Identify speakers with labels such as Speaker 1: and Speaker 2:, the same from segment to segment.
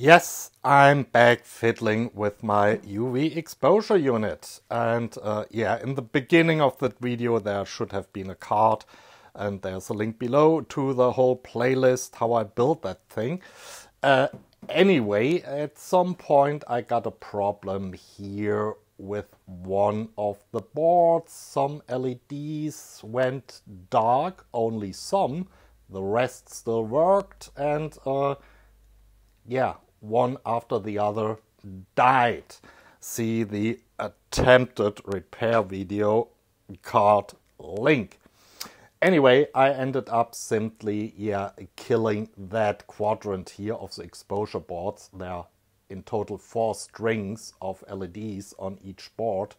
Speaker 1: Yes, I'm back fiddling with my UV exposure unit. And uh, yeah, in the beginning of that video there should have been a card and there's a link below to the whole playlist how I built that thing. Uh, anyway, at some point I got a problem here with one of the boards. Some LEDs went dark, only some. The rest still worked and uh, yeah, one after the other died. See the attempted repair video card link. Anyway, I ended up simply yeah killing that quadrant here of the exposure boards. There are in total four strings of LEDs on each board.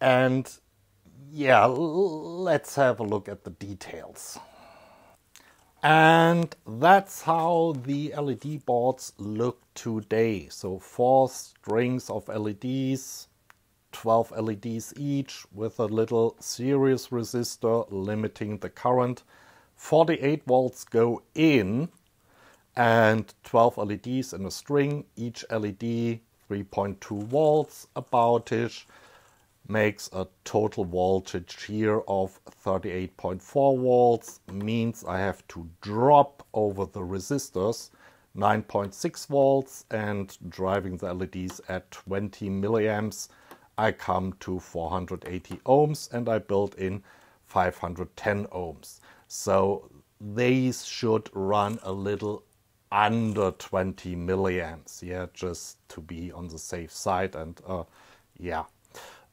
Speaker 1: And yeah, let's have a look at the details. And that's how the LED boards look today. So four strings of LEDs, 12 LEDs each with a little series resistor limiting the current. 48 volts go in and 12 LEDs in a string, each LED 3.2 volts about it makes a total voltage here of 38.4 volts means I have to drop over the resistors 9.6 volts and driving the LEDs at 20 milliamps I come to 480 ohms and I built in 510 ohms. So these should run a little under 20 milliamps yeah just to be on the safe side and uh, yeah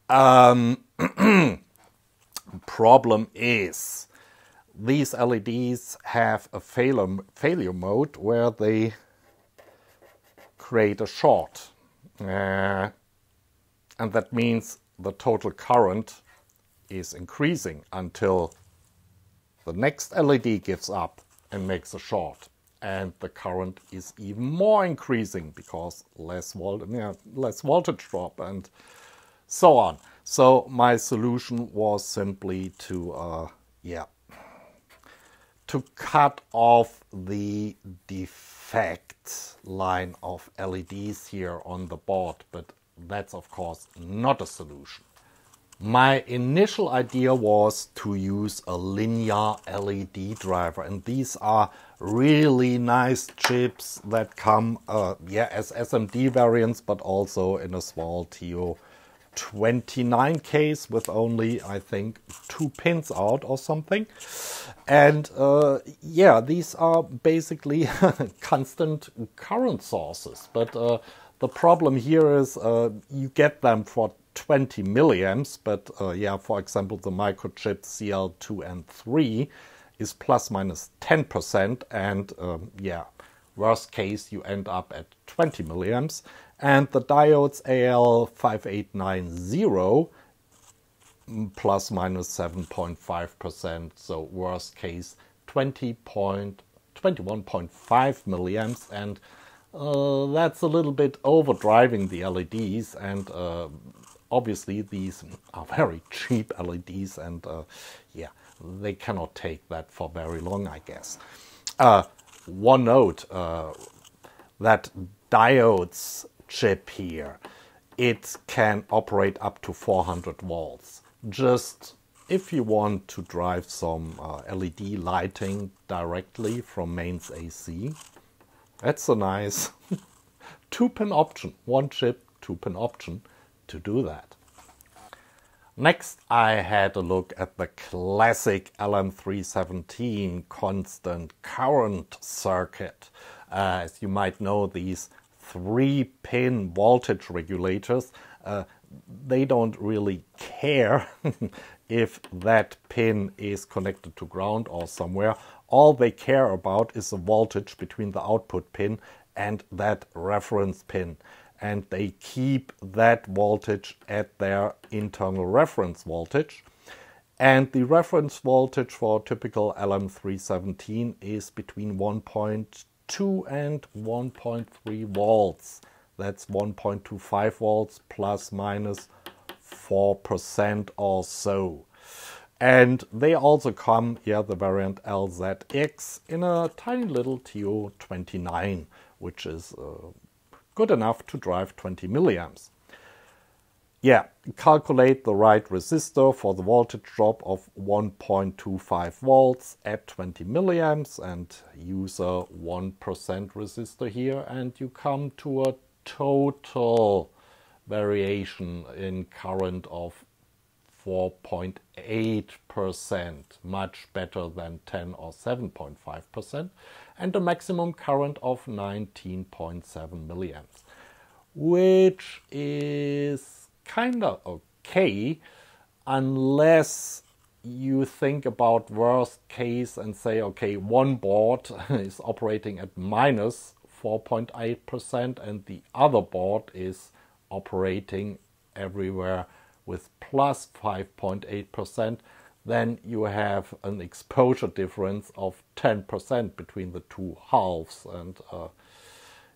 Speaker 1: um, problem is these LEDs have a failure, failure mode where they create a short. Uh, and that means the total current is increasing until the next LED gives up and makes a short. And the current is even more increasing because less, volt yeah, less voltage drop and so on. So my solution was simply to, uh, yeah, to cut off the defect line of LEDs here on the board, but that's of course not a solution. My initial idea was to use a linear LED driver and these are really nice chips that come uh, yeah, as SMD variants but also in a small TO 29 case with only, I think, two pins out or something. And uh, yeah, these are basically constant current sources. But uh, the problem here is uh, you get them for 20 milliamps. But uh, yeah, for example, the microchip CL2N3 is plus minus 10%. And um, yeah, worst case, you end up at 20 milliamps and the diodes AL5890 plus minus 7.5%, so worst case 20.21.5 milliamps, and uh, that's a little bit overdriving the LEDs, and uh, obviously these are very cheap LEDs, and uh, yeah, they cannot take that for very long, I guess. Uh, one note uh, that diodes chip here, it can operate up to 400 volts. Just if you want to drive some uh, LED lighting directly from mains AC, that's a nice two pin option, one chip, two pin option to do that. Next, I had a look at the classic LM317 constant current circuit. Uh, as you might know, these three pin voltage regulators, uh, they don't really care if that pin is connected to ground or somewhere. All they care about is the voltage between the output pin and that reference pin. And they keep that voltage at their internal reference voltage. And the reference voltage for a typical LM317 is between 1.2 2 and 1.3 volts. That's 1.25 volts plus minus 4% or so. And they also come, yeah, the variant LZX in a tiny little TO29 which is uh, good enough to drive 20 milliamps. Yeah, calculate the right resistor for the voltage drop of 1.25 volts at 20 milliamps and use a 1% resistor here and you come to a total variation in current of 4.8%, much better than 10 or 7.5%, and a maximum current of 19.7 milliamps, which is kind of okay unless you think about worst case and say, okay, one board is operating at minus 4.8% and the other board is operating everywhere with plus 5.8%, then you have an exposure difference of 10% between the two halves. And uh,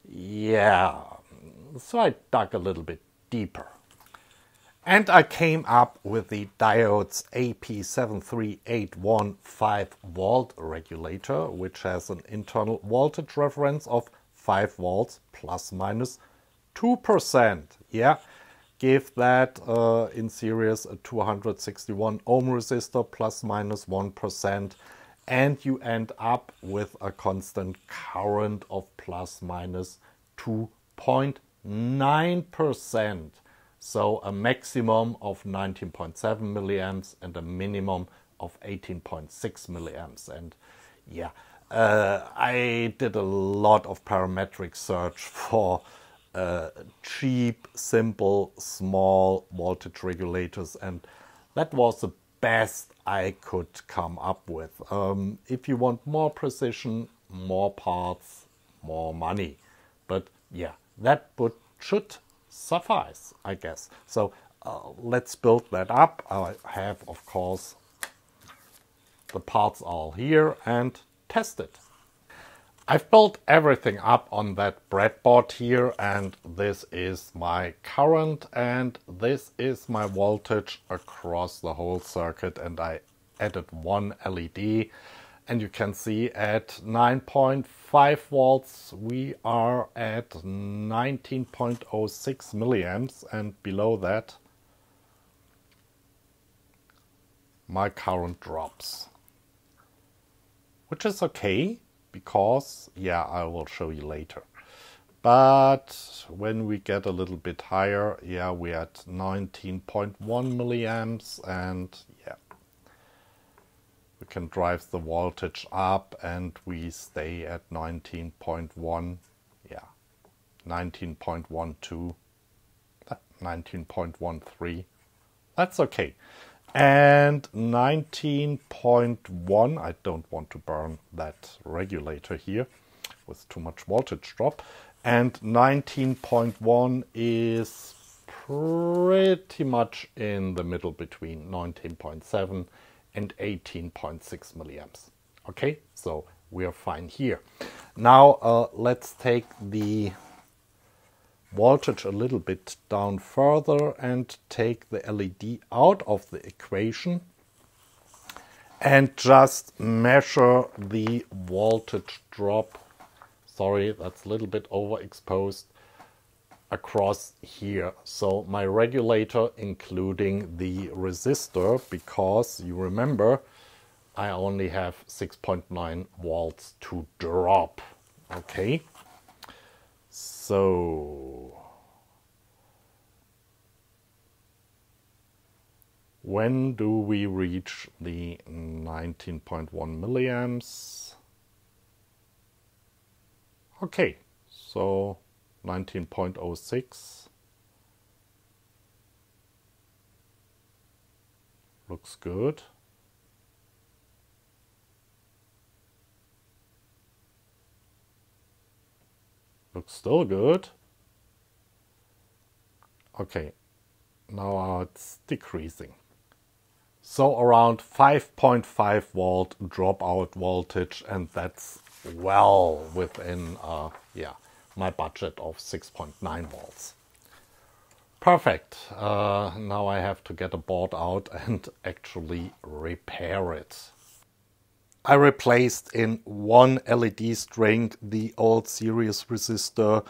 Speaker 1: yeah, so I dug a little bit deeper. And I came up with the diodes AP73815 volt regulator, which has an internal voltage reference of 5 volts plus minus 2%. Yeah, give that uh, in series a 261 ohm resistor plus minus 1 and you end up with a constant current of plus minus 2.9%. So a maximum of 19.7 milliamps and a minimum of 18.6 milliamps. And yeah, uh, I did a lot of parametric search for uh, cheap, simple, small voltage regulators, and that was the best I could come up with. Um, if you want more precision, more parts, more money. But yeah, that would, should suffice, I guess. So uh, let's build that up. I have, of course, the parts all here and test it. I've built everything up on that breadboard here and this is my current and this is my voltage across the whole circuit and I added one LED and you can see at 9.5 volts we are at 19.06 milliamps. And below that my current drops. Which is okay because, yeah, I will show you later. But when we get a little bit higher, yeah, we're at 19.1 milliamps. And yeah, can drive the voltage up and we stay at 19.1, yeah, 19.12, 19.13. That's okay. And 19.1, I don't want to burn that regulator here with too much voltage drop. And 19.1 is pretty much in the middle between 19.7 and 18.6 milliamps. Okay, so we are fine here. Now uh, let's take the voltage a little bit down further and take the LED out of the equation and just measure the voltage drop. Sorry, that's a little bit overexposed across here. So my regulator including the resistor because you remember I only have 6.9 volts to drop. Okay. So, when do we reach the 19.1 milliamps? Okay, so 19.06 looks good. Looks still good. Okay, now it's decreasing. So around 5.5 volt dropout voltage and that's well within uh, yeah my budget of 6.9 volts. Perfect. Uh, now I have to get a board out and actually repair it. I replaced in one LED string the old series resistor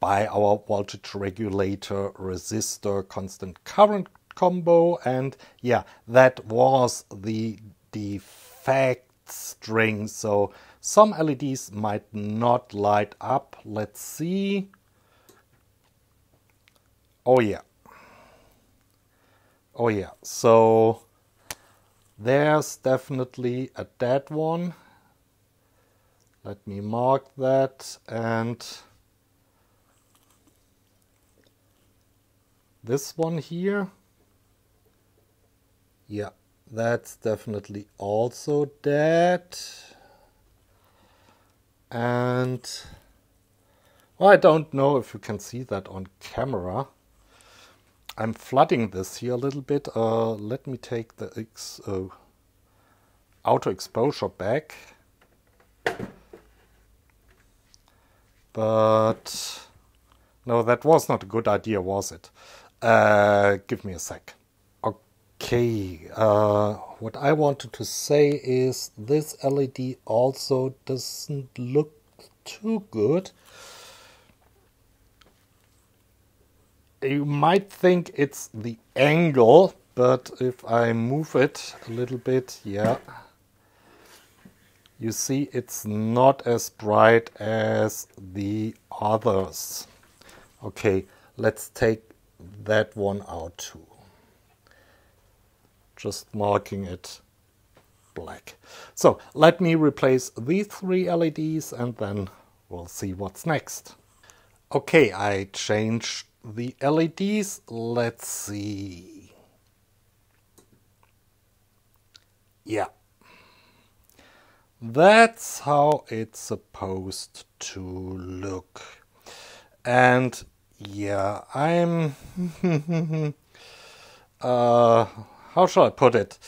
Speaker 1: by our voltage regulator resistor constant current combo and yeah that was the defect string so some LEDs might not light up. Let's see. Oh yeah. Oh yeah. So there's definitely a dead one. Let me mark that and this one here. Yeah, that's definitely also dead. And well, I don't know if you can see that on camera. I'm flooding this here a little bit. Uh, let me take the ex uh, auto exposure back. But no, that was not a good idea, was it? Uh, give me a sec. Okay, uh, what I wanted to say is this LED also doesn't look too good. you might think it's the angle, but if I move it a little bit, yeah, you see it's not as bright as the others. Okay, let's take that one out too. Just marking it black. So let me replace these three LEDs and then we'll see what's next. Okay, I changed the LEDs, let's see. Yeah. That's how it's supposed to look. And yeah, I'm... uh, how shall I put it?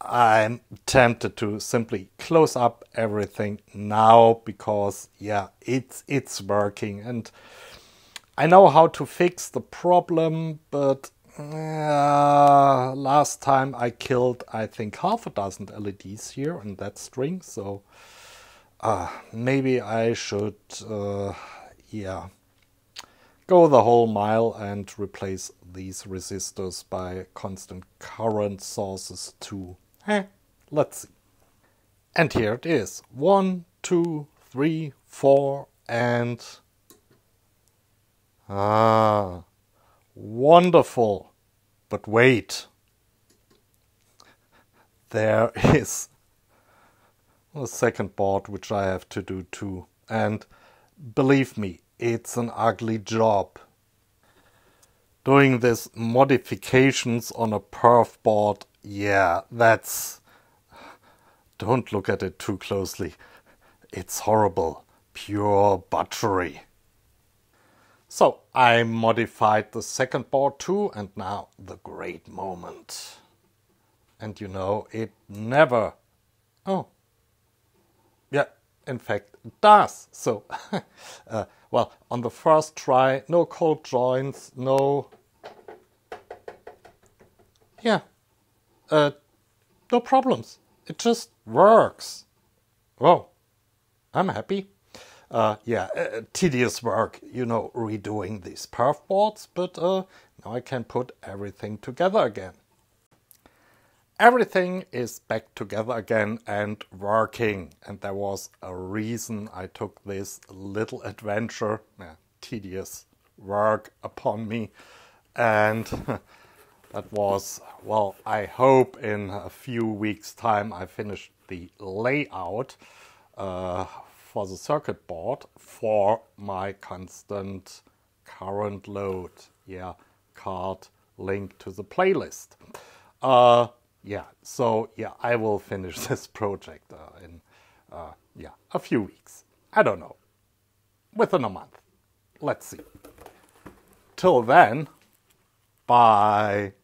Speaker 1: I'm tempted to simply close up everything now because yeah, it's it's working and I know how to fix the problem, but uh, last time I killed, I think, half a dozen LEDs here in that string, so uh, maybe I should, uh, yeah, go the whole mile and replace these resistors by constant current sources too. Let's see. And here it is. One, two, three, four, and Ah, wonderful. But wait. There is a second board which I have to do too. And believe me, it's an ugly job. Doing this modifications on a perf board, yeah, that's... Don't look at it too closely. It's horrible. Pure butchery. So I modified the second board too and now the great moment. And you know, it never, oh, yeah, in fact it does. So, uh, well, on the first try, no cold joints, no, yeah, uh, no problems. It just works. Well, I'm happy uh, yeah, uh, tedious work, you know, redoing these perf boards, but uh, now I can put everything together again. Everything is back together again and working, and there was a reason I took this little adventure, uh, tedious work upon me, and that was, well, I hope in a few weeks' time I finished the layout uh, for the circuit board for my constant current load. Yeah, card link to the playlist. Uh, yeah, so yeah, I will finish this project uh, in uh, yeah a few weeks. I don't know, within a month. Let's see. Till then, bye.